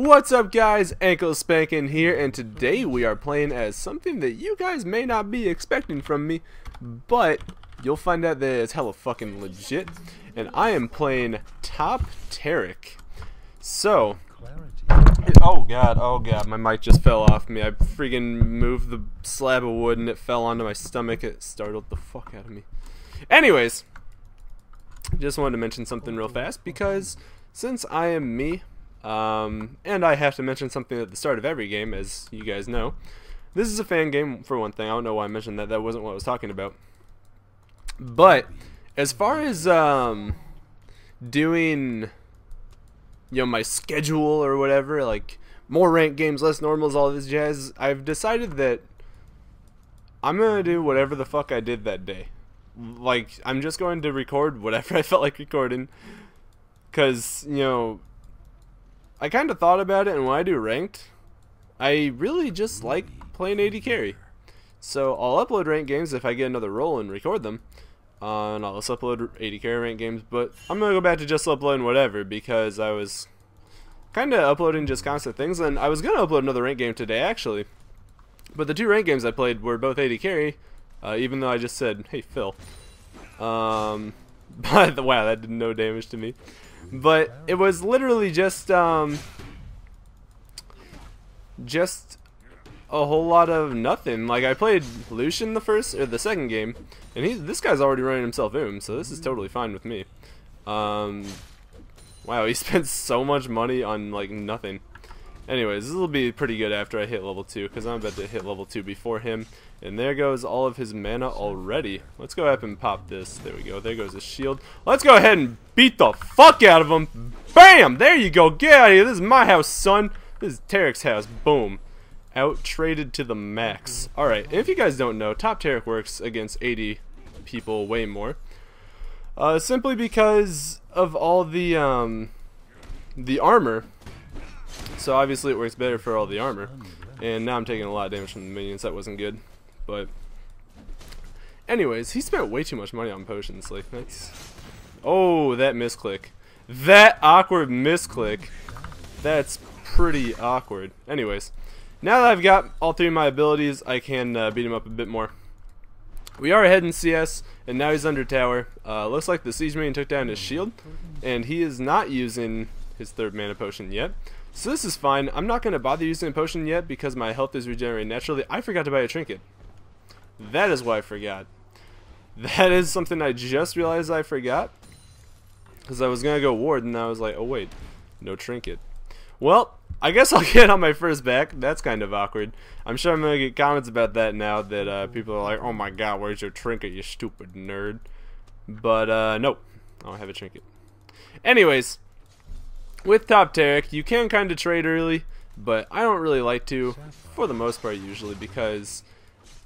What's up guys, Ankle Spankin here, and today we are playing as something that you guys may not be expecting from me, but you'll find out that it's hella fucking legit, and I am playing Top Taric. So, oh god, oh god, my mic just fell off me, I freaking moved the slab of wood and it fell onto my stomach, it startled the fuck out of me. Anyways, just wanted to mention something real fast, because since I am me, um, and I have to mention something at the start of every game, as you guys know. This is a fan game, for one thing. I don't know why I mentioned that. That wasn't what I was talking about. But, as far as um, doing, you know, my schedule or whatever, like more ranked games, less normals, all this jazz, I've decided that I'm to do whatever the fuck I did that day. Like, I'm just going to record whatever I felt like recording. Because, you know, I kind of thought about it, and when I do ranked, I really just like playing AD carry. So I'll upload ranked games if I get another role and record them. Uh, and I'll also upload AD carry ranked games, but I'm going to go back to just uploading whatever because I was kind of uploading just constant things, and I was going to upload another ranked game today actually. But the two ranked games I played were both AD carry, uh, even though I just said, hey Phil. Um, but wow, that did no damage to me. But it was literally just um just a whole lot of nothing. Like I played Lucian the first or the second game, and he this guy's already running himself oom, so this is totally fine with me. Um, wow, he spent so much money on like nothing. Anyways, this will be pretty good after I hit level 2, because I'm about to hit level 2 before him. And there goes all of his mana already. Let's go ahead and pop this. There we go. There goes his shield. Let's go ahead and beat the fuck out of him. Bam! There you go. Get out of here. This is my house, son. This is Taric's house. Boom. Out traded to the max. Alright, if you guys don't know, Top Taric works against AD people way more. Uh, simply because of all the, um, the armor so obviously it works better for all the armor. And now I'm taking a lot of damage from the minions. That wasn't good. But anyways, he spent way too much money on potions. Like that's Oh, that misclick. That awkward misclick. That's pretty awkward. Anyways, now that I've got all three of my abilities, I can uh, beat him up a bit more. We are ahead in CS, and now he's under tower. Uh, looks like the Siege Marine took down his shield, and he is not using his third mana potion yet. So this is fine. I'm not going to bother using a potion yet because my health is regenerating naturally. I forgot to buy a trinket. That is why I forgot. That is something I just realized I forgot. Because I was going to go ward and I was like, oh wait, no trinket. Well, I guess I'll get on my first back. That's kind of awkward. I'm sure I'm going to get comments about that now that uh, people are like, oh my god, where's your trinket, you stupid nerd. But, uh, nope. I don't have a trinket. Anyways, with Top Taric, you can kind of trade early, but I don't really like to, for the most part usually, because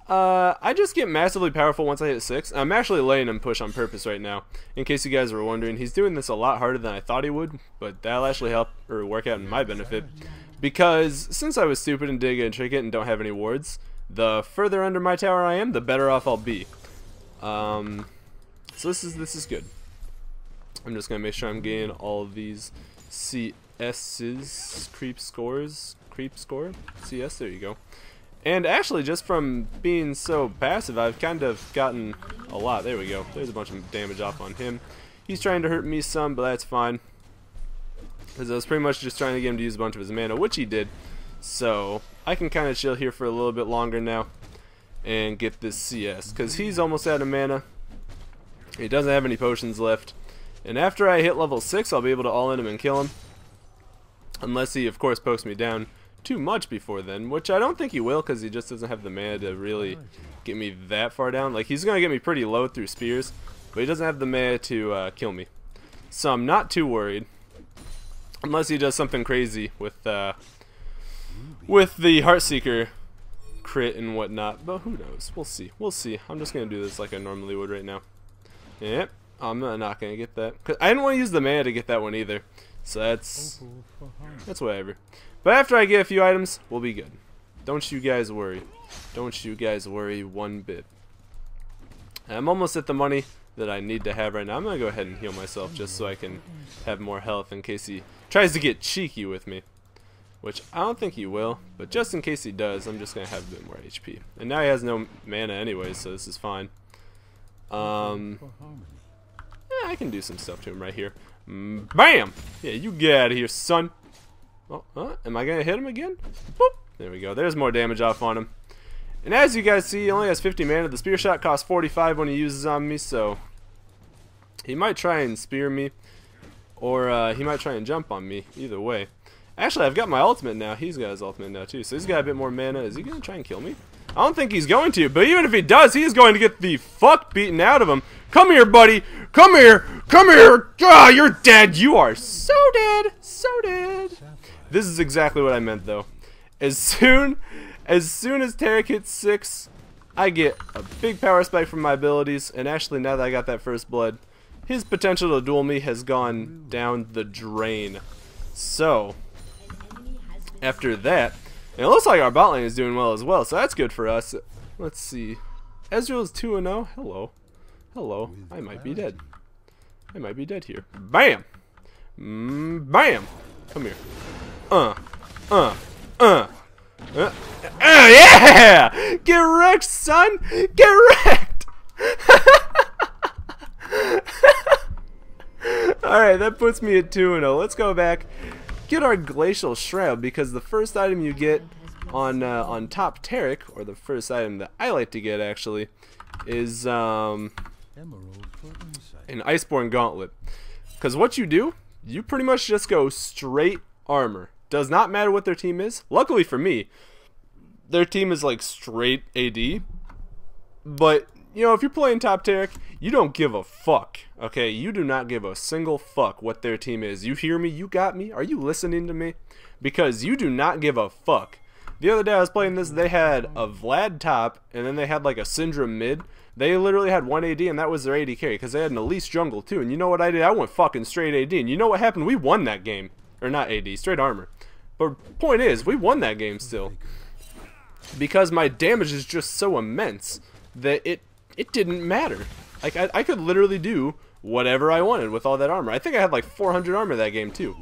uh, I just get massively powerful once I hit 6. I'm actually letting him push on purpose right now. In case you guys were wondering, he's doing this a lot harder than I thought he would, but that'll actually help or work out in my benefit. Because since I was stupid and a trinket and don't have any wards, the further under my tower I am, the better off I'll be. Um, so this is this is good. I'm just gonna make sure I'm getting all of these CS's creep scores. Creep score? CS, there you go. And actually, just from being so passive, I've kind of gotten a lot. There we go. There's a bunch of damage off on him. He's trying to hurt me some, but that's fine. Because I was pretty much just trying to get him to use a bunch of his mana, which he did. So, I can kind of chill here for a little bit longer now and get this CS. Because he's almost out of mana. He doesn't have any potions left. And after I hit level 6, I'll be able to all-in him and kill him. Unless he, of course, pokes me down too much before then, which I don't think he will because he just doesn't have the mana to really get me that far down. Like, he's going to get me pretty low through spears, but he doesn't have the mana to uh, kill me. So I'm not too worried. Unless he does something crazy with, uh, with the Heartseeker crit and whatnot. But who knows? We'll see. We'll see. I'm just going to do this like I normally would right now. Yep. I'm not gonna get that. Cause I didn't want to use the mana to get that one either. So that's that's whatever. But after I get a few items, we'll be good. Don't you guys worry. Don't you guys worry one bit. I'm almost at the money that I need to have right now. I'm gonna go ahead and heal myself just so I can have more health in case he tries to get cheeky with me. which I don't think he will, but just in case he does, I'm just going to have a bit more HP. And now he has no mana anyway, so this is fine. Um, yeah, I can do some stuff to him right here. Mm, bam! Yeah, you get out of here, son. Oh, huh? Am I to hit him again? Boop! There we go. There's more damage off on him. And as you guys see, he only has 50 mana. The spear shot costs 45 when he uses on me, so he might try and spear me, or uh, he might try and jump on me. Either way. Actually, I've got my ultimate now. He's got his ultimate now, too. So he's got a bit more mana. Is he going to try and kill me? I don't think he's going to, but even if he does, he's going to get the fuck beaten out of him. Come here, buddy. Come here. Come here. Ah, you're dead. You are so dead. So dead. This is exactly what I meant, though. As soon as soon as Taric hits 6, I get a big power spike from my abilities, and actually now that I got that first blood, his potential to duel me has gone down the drain. So, after that. And it looks like our bot lane is doing well as well, so that's good for us. Let's see. Ezreal's 2-0. Hello. Hello. I might be dead. I might be dead here. Bam! Mm, bam! Come here. Uh. Uh. Uh. Uh. uh yeah! Get wrecked, son! Get wrecked! Alright, that puts me at 2-0. Let's go back get our Glacial Shroud because the first item you get on uh, on top Taric, or the first item that I like to get actually, is um, an Iceborne Gauntlet. Because what you do, you pretty much just go straight armor. Does not matter what their team is. Luckily for me, their team is like straight AD. But you know, if you're playing top Taric, you don't give a fuck. Okay, you do not give a single fuck what their team is. You hear me? You got me? Are you listening to me? Because you do not give a fuck. The other day I was playing this, they had a Vlad top, and then they had like a Syndra mid. They literally had one AD, and that was their AD carry, because they had an Elise jungle too. And you know what I did? I went fucking straight AD, and you know what happened? We won that game. Or not AD, straight armor. But point is, we won that game still. Because my damage is just so immense that it it didn't matter. Like, I, I could literally do whatever I wanted with all that armor. I think I had like 400 armor that game too.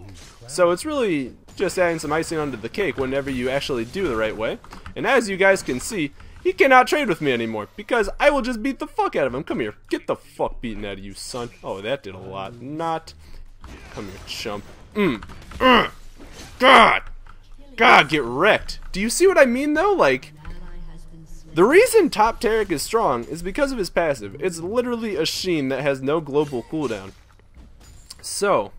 So it's really just adding some icing onto the cake whenever you actually do the right way. And as you guys can see, he cannot trade with me anymore because I will just beat the fuck out of him. Come here. Get the fuck beaten out of you, son. Oh, that did a lot. Not. Come here, chump. Mm. Mm. God. God, get wrecked. Do you see what I mean, though? Like, the reason Top Taric is strong is because of his passive. It's literally a Sheen that has no global cooldown. So,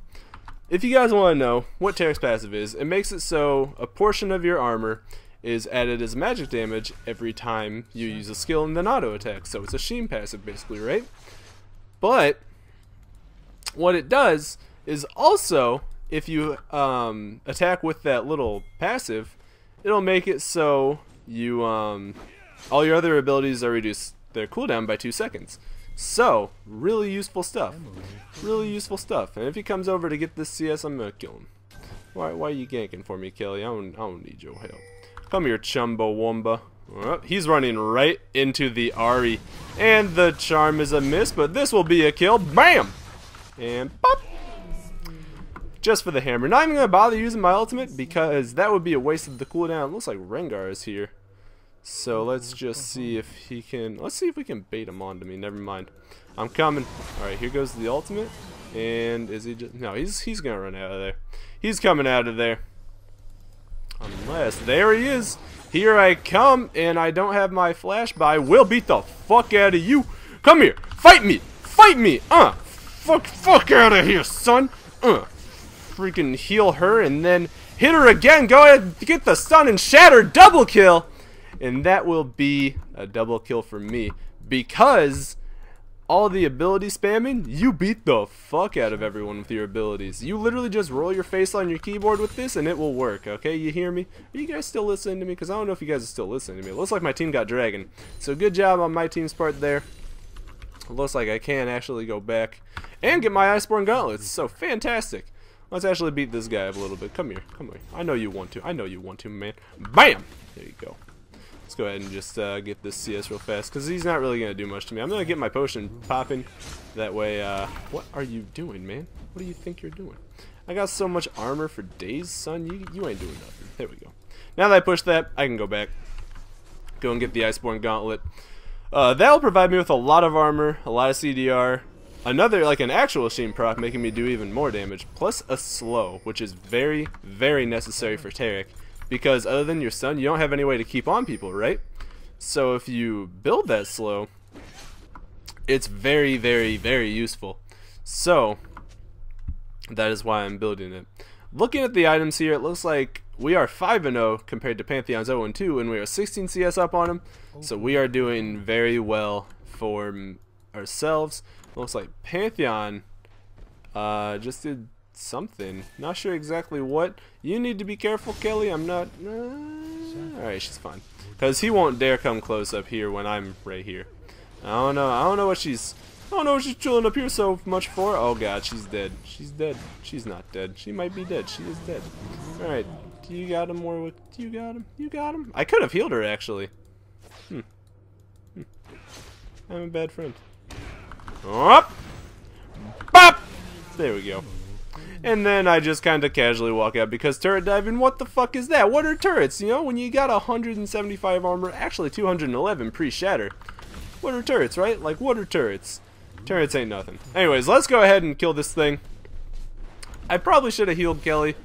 if you guys want to know what Taric's passive is, it makes it so a portion of your armor is added as magic damage every time you use a skill and then auto attack. So it's a Sheen passive basically, right? But what it does is also if you um, attack with that little passive, it'll make it so you um, all your other abilities are reduced their cooldown by 2 seconds. So, really useful stuff. Really useful stuff. And if he comes over to get this CS, I'm gonna kill him. Why, why are you ganking for me, Kelly? I don't, I don't need your help. Come here, Chumbawamba. Oh, he's running right into the Ahri. And the charm is a miss, but this will be a kill. Bam! And pop! Just for the hammer. Not even going to bother using my ultimate because that would be a waste of the cooldown. It looks like Rengar is here. So let's just see if he can... Let's see if we can bait him onto me. Never mind. I'm coming. Alright, here goes the ultimate. And is he just... No, he's, he's going to run out of there. He's coming out of there. Unless... There he is. Here I come. And I don't have my flash, but I will beat the fuck out of you. Come here. Fight me. Fight me. Uh. Fuck, fuck out of here, son. Uh. Freaking heal her and then hit her again. Go ahead, get the stun and shatter. Double kill and that will be a double kill for me because all the ability spamming, you beat the fuck out of everyone with your abilities. You literally just roll your face on your keyboard with this and it will work, okay? You hear me? Are you guys still listening to me? Because I don't know if you guys are still listening to me. It looks like my team got Dragon. So good job on my team's part there. It looks like I can actually go back and get my Iceborne Gauntlets. So fantastic. Let's actually beat this guy up a little bit. Come here. Come here. I know you want to. I know you want to, man. BAM! There you go. Let's go ahead and just uh, get this CS real fast, because he's not really going to do much to me. I'm going to get my potion popping. That way, uh, what are you doing, man? What do you think you're doing? I got so much armor for days, son. You, you ain't doing nothing. There we go. Now that I push that, I can go back. Go and get the Iceborne Gauntlet. Uh, that'll provide me with a lot of armor, a lot of CDR, another, like an actual Sheen proc, making me do even more damage, plus a slow, which is very, very necessary for Taric, because other than your stun, you don't have any way to keep on people, right? So if you build that slow, it's very, very, very useful. So, that is why I'm building it. Looking at the items here, it looks like we are 5 and 0 compared to Pantheon's 0 and 2, and we are 16 CS up on them. So we are doing very well for ourselves. Looks like Pantheon uh, just did something. Not sure exactly what. You need to be careful, Kelly. I'm not... Uh, Alright, she's fine. Because he won't dare come close up here when I'm right here. I don't know. I don't know what she's... I don't know what she's chilling up here so much for. Oh god, she's dead. She's dead. She's not dead. She might be dead. She is dead. Alright. You got him, Warwick. You got him. You got him. I could have healed her, actually. Hmm. hmm. I'm a bad friend. Up! Bop! There we go. And then I just kind of casually walk out because turret diving, what the fuck is that? What are turrets? You know, when you got 175 armor, actually 211 pre-shatter. What are turrets, right? Like, what are turrets? Turrets ain't nothing. Anyways, let's go ahead and kill this thing. I probably should have healed Kelly.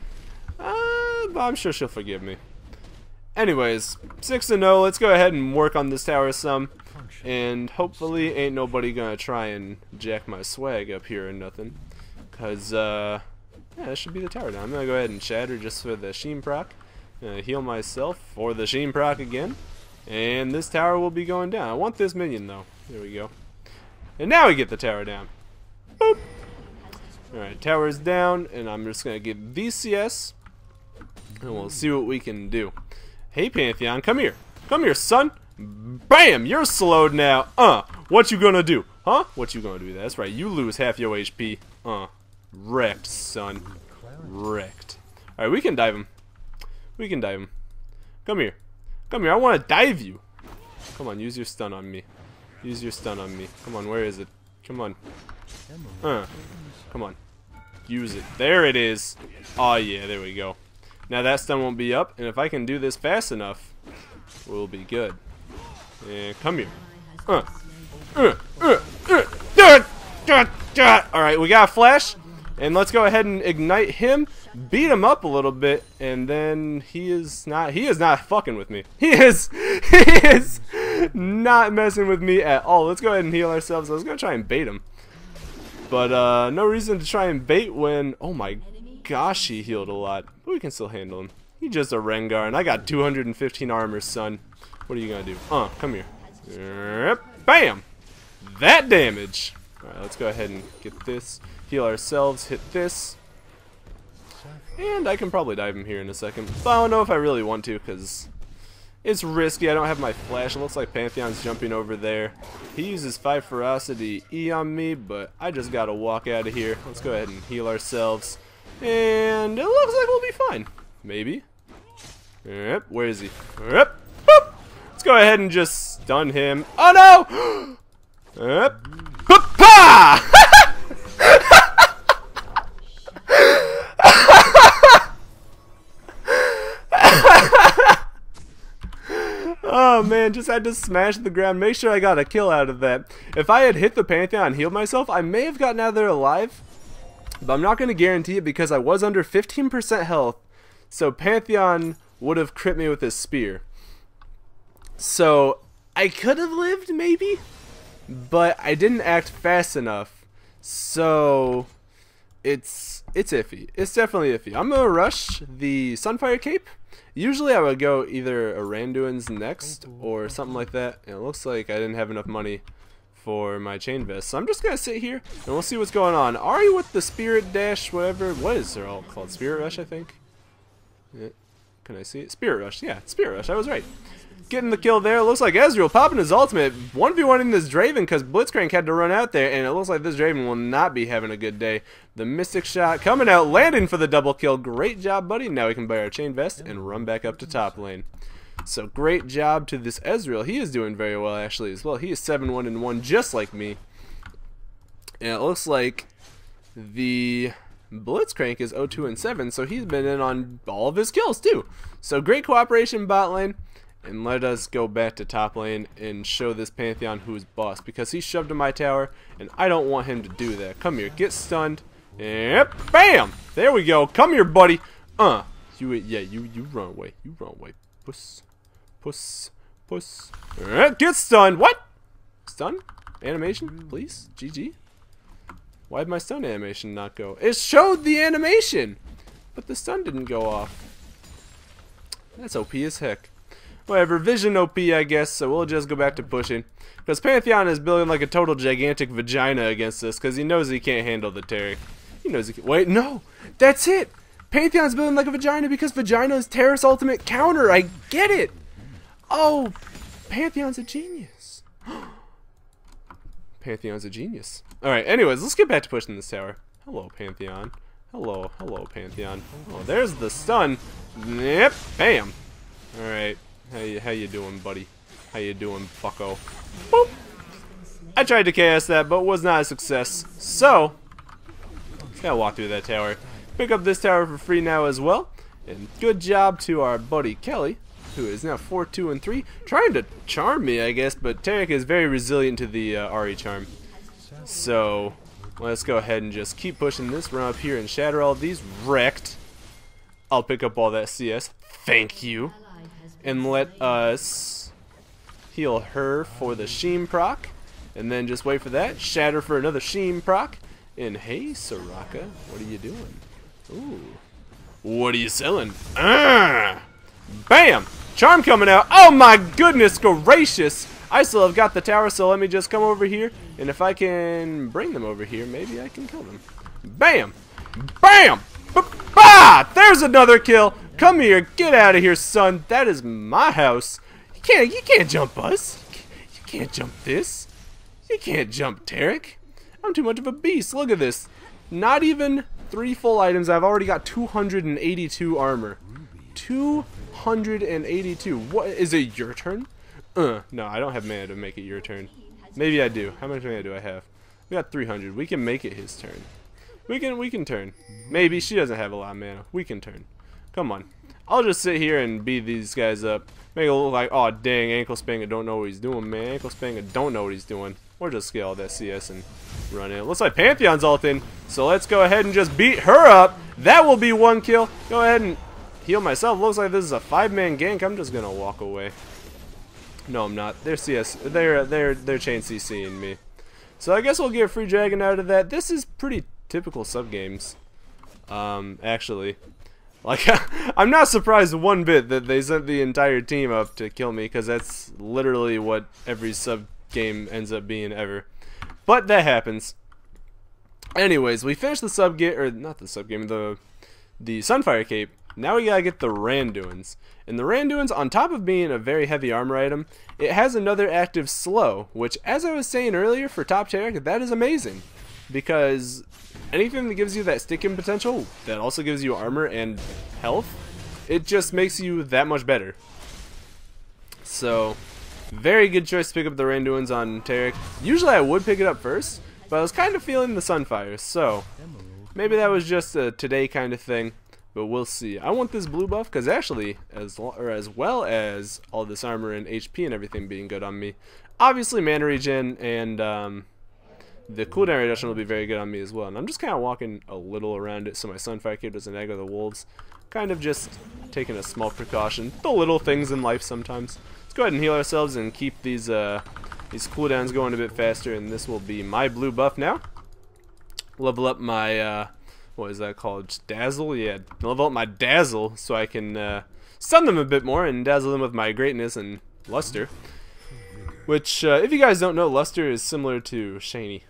Uh, but I'm sure she'll forgive me. Anyways, 6 to 0. Let's go ahead and work on this tower some. And hopefully ain't nobody gonna try and jack my swag up here or nothing. Cause, uh, yeah, that should be the tower now. I'm gonna go ahead and shatter just for the Sheen proc. heal myself for the Sheen proc again. And this tower will be going down. I want this minion though. There we go. And now we get the tower down. Boop. Alright, tower is down, and I'm just gonna give VCS. And we'll see what we can do. Hey Pantheon, come here. Come here, son. Bam! You're slowed now. Uh, what you gonna do? Huh? What you gonna do? That's right, you lose half your HP. Uh, wrecked, son. Wrecked. Alright, we can dive him. We can dive him. Come here. Come here, I wanna dive you. Come on, use your stun on me. Use your stun on me. Come on, where is it? Come on. Uh, come on. Use it. There it is. Oh yeah, there we go. Now that stun won't be up, and if I can do this fast enough, we'll be good. Yeah, come here. Uh, uh, uh, uh, uh, uh, Alright, we got a flash. And let's go ahead and ignite him, beat him up a little bit, and then he is not he is not fucking with me. He is he is not messing with me at all. Let's go ahead and heal ourselves. Let's go try and bait him. But uh no reason to try and bait when oh my gosh he healed a lot. But we can still handle him. He's just a Rengar and I got 215 armor, son. What are you gonna do? Uh, come here. Yep. Bam! That damage! Alright, let's go ahead and get this. Heal ourselves, hit this. And I can probably dive him here in a second. But I don't know if I really want to, because it's risky. I don't have my flash. It looks like Pantheon's jumping over there. He uses 5 Ferocity E on me, but I just gotta walk out of here. Let's go ahead and heal ourselves. And it looks like we'll be fine. Maybe. Yep, where is he? Yep. Let's go ahead and just stun him. Oh no! Yep. Pa! oh man, just had to smash the ground. Make sure I got a kill out of that. If I had hit the Pantheon and healed myself, I may have gotten out of there alive. But I'm not going to guarantee it because I was under 15% health. So Pantheon would have crit me with his spear. So I could have lived maybe, but I didn't act fast enough. So it's it's iffy. It's definitely iffy. I'm gonna rush the Sunfire Cape. Usually I would go either a Randuin's next or something like that. And it looks like I didn't have enough money for my chain vest. So I'm just gonna sit here and we'll see what's going on. Ahri with the Spirit Dash, whatever. What is it all called? Spirit Rush, I think. Yeah. Can I see it? Spirit Rush. Yeah, Spirit Rush. I was right getting the kill there. Looks like Ezreal popping his ultimate. 1v1 in this Draven because Blitzcrank had to run out there, and it looks like this Draven will not be having a good day. The Mystic Shot coming out, landing for the double kill. Great job, buddy. Now we can buy our Chain Vest and run back up to top lane. So great job to this Ezreal. He is doing very well, actually, as well. He is 7-1 and 1, just like me. And it looks like the Blitzcrank is 0-2 and 7, so he's been in on all of his kills too. So great cooperation bot lane. And let us go back to top lane and show this Pantheon who's boss because he shoved in my tower and I don't want him to do that. Come here, get stunned. Yep, bam! There we go. Come here, buddy. Uh, you yeah, you you run away. You run away. Puss, puss, puss. Right, get stunned. What? Stun? Animation, please. GG. Why did my stun animation not go? It showed the animation, but the stun didn't go off. That's OP as heck. Whatever, vision OP I guess, so we'll just go back to pushing. Because Pantheon is building like a total gigantic vagina against us, because he knows he can't handle the Terry. He knows he can't. wait, no! That's it! Pantheon's building like a vagina because vagina is Terra's ultimate counter, I get it! Oh, Pantheon's a genius. Pantheon's a genius. Alright, anyways, let's get back to pushing this tower. Hello, Pantheon. Hello, hello, Pantheon. Oh, there's the stun. Yep, bam. Alright, how you, how you doing, buddy? How you doing, fucko? Boop. I tried to chaos that, but was not a success. So, gotta walk through that tower. Pick up this tower for free now as well. And good job to our buddy Kelly, who is now 4, 2, and 3. Trying to charm me, I guess, but Taric is very resilient to the uh, Ahri charm. So, let's go ahead and just keep pushing this. Run up here and shatter all these. Wrecked. I'll pick up all that CS. Thank you. And let us heal her for the Sheen proc. And then just wait for that. Shatter for another Sheen proc. And hey, Soraka, what are you doing? Ooh. What are you selling? Ah! Bam! Charm coming out. Oh my goodness gracious! I still have got the tower, so let me just come over here. And if I can bring them over here, maybe I can kill them. Bam! Bam! Bah! There's another kill. Come here, get out of here, son. That is my house. You can't, you can't jump us. You can't jump this. You can't jump Taric. I'm too much of a beast. Look at this. Not even three full items. I've already got 282 armor. 282. What is it? Your turn? Uh, no, I don't have mana to make it your turn. Maybe I do. How much mana do I have? We got 300. We can make it his turn. We can we can turn. Maybe she doesn't have a lot of mana. We can turn. Come on. I'll just sit here and beat these guys up. Make it look like, oh dang, Ankle Spanger don't know what he's doing, man. Ankle Spanger don't know what he's doing. Or just scale that CS and run in. Looks like Pantheon's all in, so let's go ahead and just beat her up. That will be one kill. Go ahead and heal myself. Looks like this is a five-man gank. I'm just gonna walk away. No, I'm not. They're CS. They're they're they're chain CCing me. So I guess we'll get a free dragon out of that. This is pretty typical sub games. Um, actually, like I'm not surprised one bit that they sent the entire team up to kill me because that's literally what every sub game ends up being ever. But that happens. Anyways, we finished the sub game or not the sub game, the the Sunfire Cape. Now we gotta get the Randuins. And the Randuins, on top of being a very heavy armor item, it has another active slow, which, as I was saying earlier for top Taric, that is amazing. Because anything that gives you that sticking potential, that also gives you armor and health, it just makes you that much better. So, very good choice to pick up the Randuins on Taric. Usually I would pick it up first, but I was kind of feeling the Sunfire, so maybe that was just a today kind of thing but we'll see. I want this blue buff because actually, as or as well as all this armor and HP and everything being good on me, obviously mana regen and um, the cooldown reduction will be very good on me as well. And I'm just kind of walking a little around it so my Sunfire Cape doesn't aggro the wolves. Kind of just taking a small precaution. The little things in life sometimes. Let's go ahead and heal ourselves and keep these uh, these cooldowns going a bit faster. And this will be my blue buff now. Level up my uh, what is that called? Just dazzle? Yeah, level up my dazzle so I can uh, stun them a bit more and dazzle them with my greatness and luster. Which, uh, if you guys don't know, luster is similar to shiny.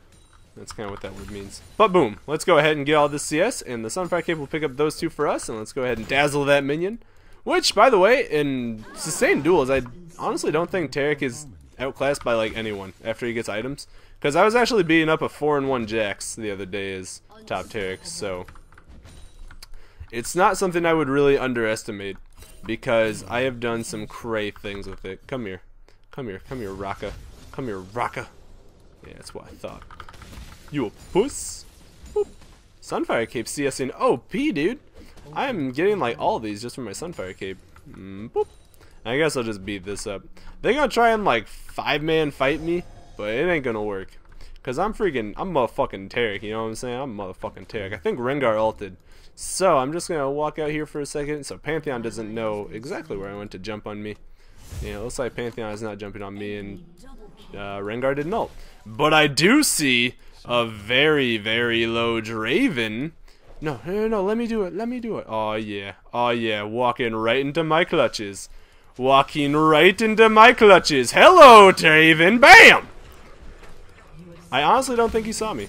That's kind of what that word means. But boom, let's go ahead and get all this CS, and the Sunfire Cape will pick up those two for us, and let's go ahead and dazzle that minion. Which, by the way, in sustained duels, I honestly don't think Taric is outclassed by like anyone after he gets items. Because I was actually beating up a 4 and 1 Jax the other day as top Taric, so it's not something I would really underestimate because I have done some cray things with it. Come here. Come here. Come here, Raka. Come here, Raka. Yeah, that's what I thought. You puss? Boop. Sunfire Cape CSing OP, dude. I am getting like all these just from my Sunfire Cape. Mm, boop. I guess I'll just beat this up. They gonna try and like five man fight me, but it ain't gonna work. Cause I'm freaking, I'm motherfucking Taric, you know what I'm saying? I'm motherfucking Taric. I think Rengar ulted. So I'm just gonna walk out here for a second so Pantheon doesn't know exactly where I went to jump on me. Yeah, looks like Pantheon is not jumping on me and uh, Rengar didn't ult. But I do see a very, very low Draven. No, no, no, let me do it, let me do it. Oh yeah, oh yeah, walking right into my clutches. Walking right into my clutches. Hello, Draven, bam! I honestly don't think he saw me.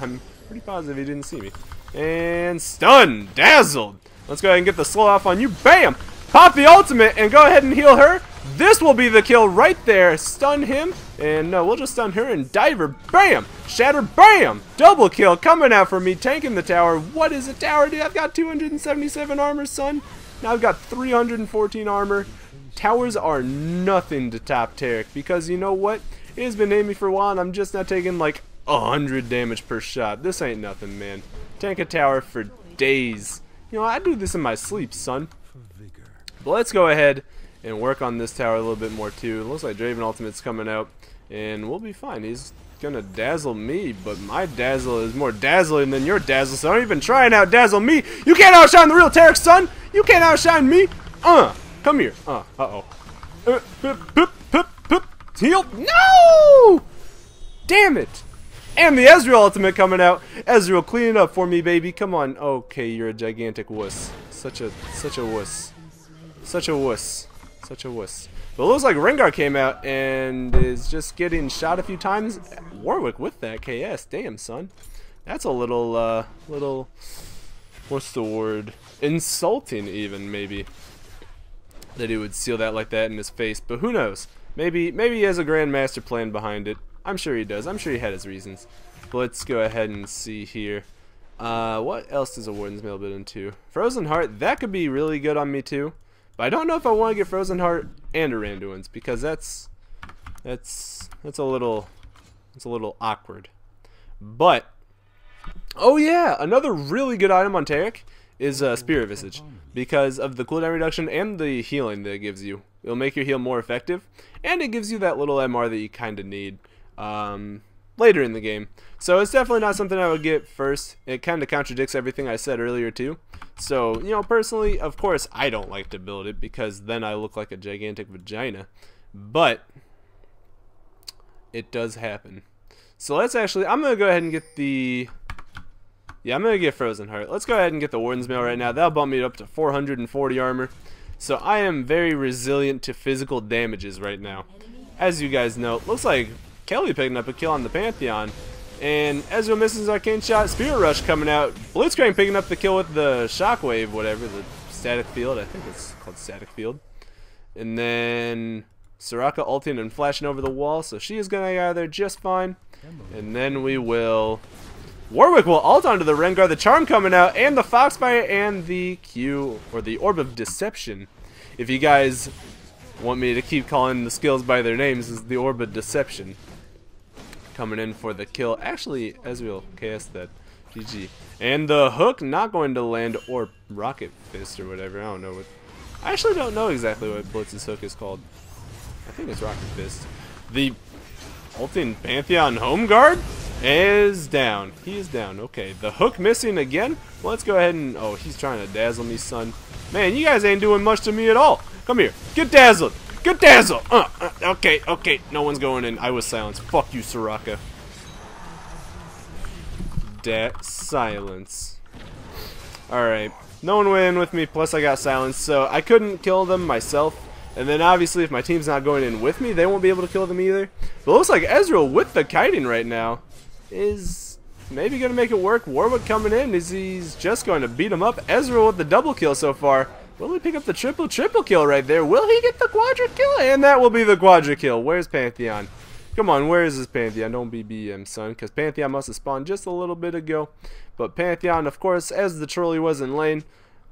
I'm pretty positive he didn't see me. And stunned, dazzled. Let's go ahead and get the slow off on you. Bam! Pop the ultimate and go ahead and heal her. This will be the kill right there. Stun him. And no, we'll just stun her and diver. Bam! Shatter. Bam! Double kill coming out for me. Tanking the tower. What is a tower, dude? I've got 277 armor, son. Now I've got 314 armor. Towers are nothing to top Taric because you know what? It has been aiming for a while and I'm just not taking like 100 damage per shot. This ain't nothing, man. Tank a tower for days. You know, I do this in my sleep, son. But let's go ahead and work on this tower a little bit more too. It looks like Draven Ultimate's coming out and we'll be fine. He's gonna dazzle me, but my dazzle is more dazzling than your dazzle, so don't even try and out dazzle me. You can't outshine the real Taric, son! You can't outshine me! Uh, come here. Uh, uh-oh. Uh, Heal. No! Damn it! And the Ezreal ultimate coming out. Ezreal, clean it up for me, baby. Come on. Okay, you're a gigantic wuss. Such a, such a wuss. Such a wuss. Such a wuss. But it looks like Rengar came out and is just getting shot a few times. Warwick with that KS. Damn, son. That's a little, uh, little, what's the word? Insulting, even, maybe. That he would seal that like that in his face. But who knows? Maybe maybe he has a grand master plan behind it. I'm sure he does. I'm sure he had his reasons. But let's go ahead and see here. Uh, what else does a Warden's Mail build into? Frozen Heart, that could be really good on me too. But I don't know if I want to get Frozen Heart and a Randuin's because that's that's that's a little it's a little awkward. But oh yeah, another really good item on Taric is uh, Spirit Visage because of the cooldown reduction and the healing that it gives you. It'll make your heal more effective, and it gives you that little MR that you kind of need um, later in the game. So it's definitely not something I would get first. It kind of contradicts everything I said earlier too. So, you know, personally, of course, I don't like to build it because then I look like a gigantic vagina. But it does happen. So let's actually, I'm going to go ahead and get the yeah, I'm going to get Frozen Heart. Let's go ahead and get the Warden's Mail right now. That'll bump me up to 440 armor. So I am very resilient to physical damages right now. As you guys know, looks like Kelly picking up a kill on the Pantheon. And Ezreal misses Arcane Shot, Spirit Rush coming out. Blitzcrank picking up the kill with the Shockwave, whatever, the Static Field. I think it's called Static Field. And then Soraka ulting and flashing over the wall, so she is going to get out of there just fine. And then we will Warwick will ult onto the Rengar, the Charm coming out, and the Foxfire, and the Q, or the Orb of Deception. If you guys want me to keep calling the skills by their names, is the Orb of Deception. Coming in for the kill. Actually, Ezreal KS that. GG. And the hook not going to land, or Rocket Fist, or whatever. I don't know what. I actually don't know exactly what Blitz's hook is called. I think it's Rocket Fist. The ulting Pantheon Home Guard? is down. He is down. Okay, the hook missing again. let's go ahead and... Oh, he's trying to dazzle me, son. Man, you guys ain't doing much to me at all. Come here. Get dazzled. Get dazzled. Uh, uh, okay, okay. No one's going in. I was silenced. Fuck you, Soraka. Da silence. Alright. No one went in with me, plus I got silenced, so I couldn't kill them myself. And then obviously if my team's not going in with me, they won't be able to kill them either. But looks like Ezreal with the kiting right now is maybe going to make it work. Warwick coming in is he's just going to beat him up. Ezreal with the double kill so far. Will he pick up the triple triple kill right there? Will he get the quadra kill? And that will be the quadra kill. Where's Pantheon? Come on, where is this Pantheon? Don't be BM, son, because Pantheon must have spawned just a little bit ago. But Pantheon, of course, as the trolley was in lane,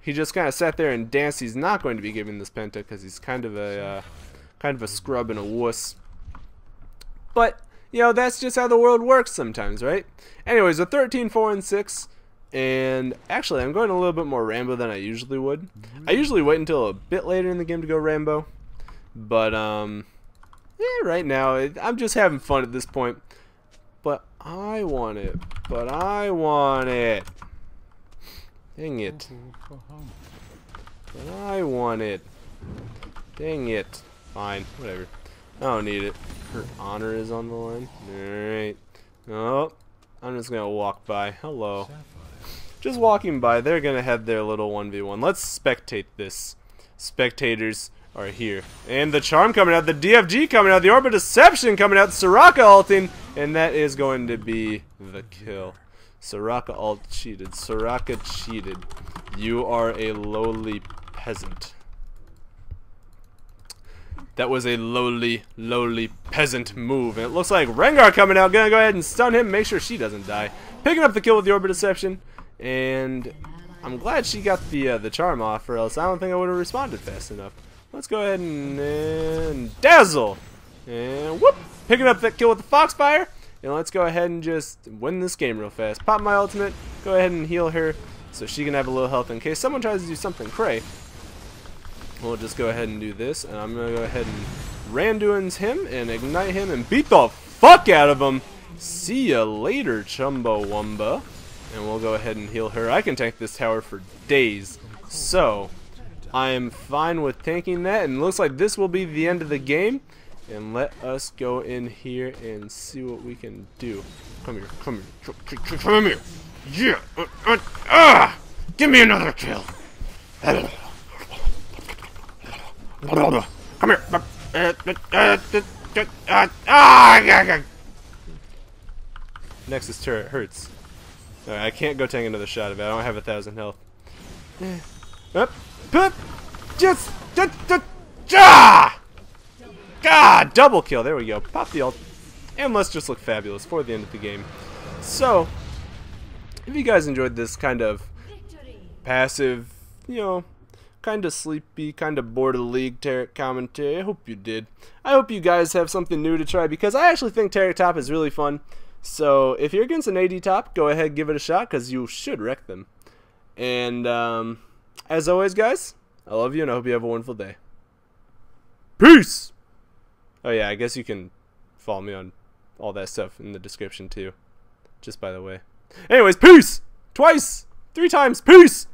he just kind of sat there and danced. He's not going to be giving this Penta because he's kind of a uh, kind of a scrub and a wuss. But you know, that's just how the world works sometimes, right? Anyways, a 13, 4, and 6. And actually, I'm going a little bit more Rambo than I usually would. I usually wait until a bit later in the game to go Rambo. But, um, yeah, right now, it, I'm just having fun at this point. But I want it. But I want it. Dang it. But I want it. Dang it. Fine, whatever. I don't need it. Her honor is on the line. Alright. Oh, I'm just gonna walk by. Hello. Just walking by, they're gonna have their little 1v1. Let's spectate this. Spectators are here. And the charm coming out, the DFG coming out, the Orb of Deception coming out, Soraka ulting, and that is going to be the kill. Soraka ult cheated. Soraka cheated. You are a lowly peasant. That was a lowly, lowly peasant move. And it looks like Rengar coming out. Gonna go ahead and stun him. Make sure she doesn't die. Picking up the kill with the Orb Deception. And I'm glad she got the uh, the charm off, or else I don't think I would have responded fast enough. Let's go ahead and, and dazzle. And whoop! Picking up that kill with the Foxfire. And let's go ahead and just win this game real fast. Pop my ultimate. Go ahead and heal her so she can have a little health in case someone tries to do something cray. We'll just go ahead and do this. And I'm going to go ahead and Randuin's him and ignite him and beat the fuck out of him. See ya later, Chumbo Chumbawamba. And we'll go ahead and heal her. I can tank this tower for days. So, I am fine with tanking that. And looks like this will be the end of the game. And let us go in here and see what we can do. Come here, come here, come here. Yeah, uh, uh, ah! Give me another kill. Come here. Ah! Nexus turret hurts. I can't go take another shot of it. I don't have a thousand health. Up, up, just, just, just, ah! God, double kill. There we go. Pop the ult. And let's just look fabulous for the end of the game. So, if you guys enjoyed this kind of passive, you know, kind of sleepy, kind of bored of the league Taric commentary, I hope you did. I hope you guys have something new to try because I actually think Taric Top is really fun. So, if you're against an AD top, go ahead give it a shot because you should wreck them. And, um, as always, guys, I love you and I hope you have a wonderful day. Peace! Oh yeah, I guess you can follow me on all that stuff in the description too. Just by the way. Anyways, peace! Twice! Three times, peace!